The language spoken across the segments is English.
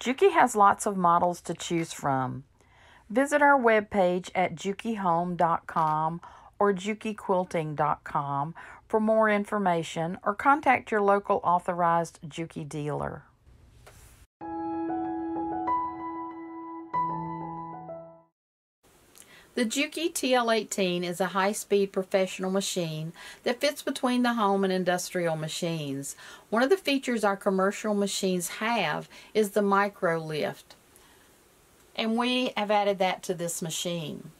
Juki has lots of models to choose from. Visit our webpage at jukihome.com or jukiquilting.com for more information or contact your local authorized Juki dealer. The Juki TL18 is a high-speed professional machine that fits between the home and industrial machines. One of the features our commercial machines have is the micro lift, and we have added that to this machine.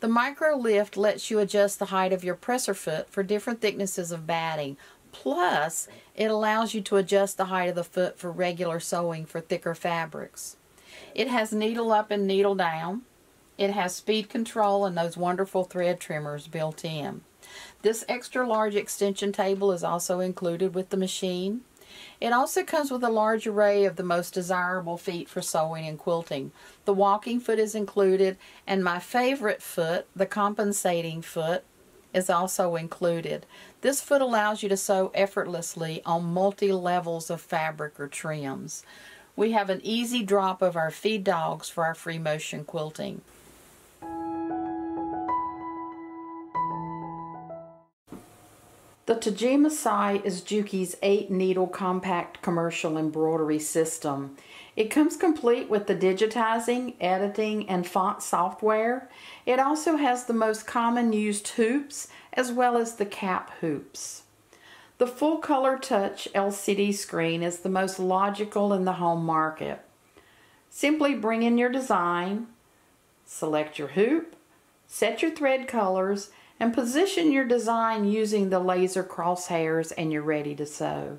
The micro lift lets you adjust the height of your presser foot for different thicknesses of batting. Plus, it allows you to adjust the height of the foot for regular sewing for thicker fabrics. It has needle up and needle down. It has speed control and those wonderful thread trimmers built in. This extra large extension table is also included with the machine. It also comes with a large array of the most desirable feet for sewing and quilting. The walking foot is included and my favorite foot, the compensating foot, is also included. This foot allows you to sew effortlessly on multi-levels of fabric or trims. We have an easy drop of our feed dogs for our free motion quilting. The Tajima Sai is Juki's 8 needle compact commercial embroidery system. It comes complete with the digitizing, editing, and font software. It also has the most common used hoops as well as the cap hoops. The full color touch LCD screen is the most logical in the home market. Simply bring in your design, select your hoop, set your thread colors, and position your design using the laser crosshairs and you're ready to sew.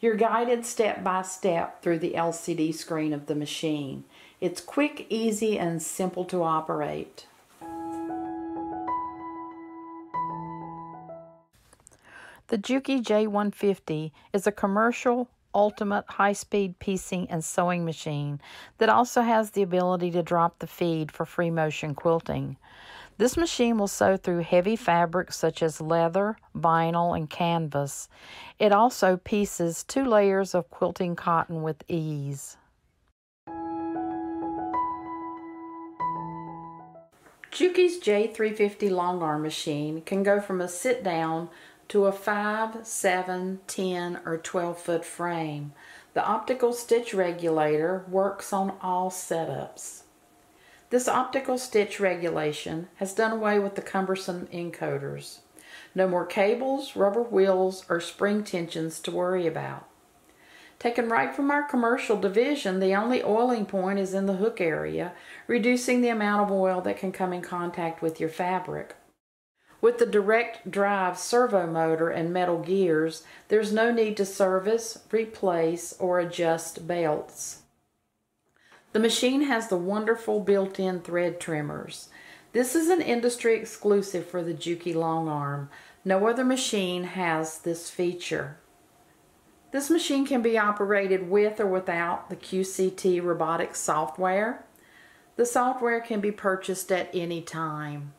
You're guided step by step through the LCD screen of the machine. It's quick, easy, and simple to operate. The Juki J150 is a commercial ultimate high-speed piecing and sewing machine that also has the ability to drop the feed for free motion quilting. This machine will sew through heavy fabrics such as leather, vinyl, and canvas. It also pieces two layers of quilting cotton with ease. Juki's J350 long arm machine can go from a sit down to a 5, 7, 10, or 12 foot frame. The optical stitch regulator works on all setups. This optical stitch regulation has done away with the cumbersome encoders. No more cables, rubber wheels, or spring tensions to worry about. Taken right from our commercial division, the only oiling point is in the hook area, reducing the amount of oil that can come in contact with your fabric. With the direct drive servo motor and metal gears, there's no need to service, replace, or adjust belts. The machine has the wonderful built-in thread trimmers. This is an industry exclusive for the Juki long arm. No other machine has this feature. This machine can be operated with or without the QCT robotics software. The software can be purchased at any time.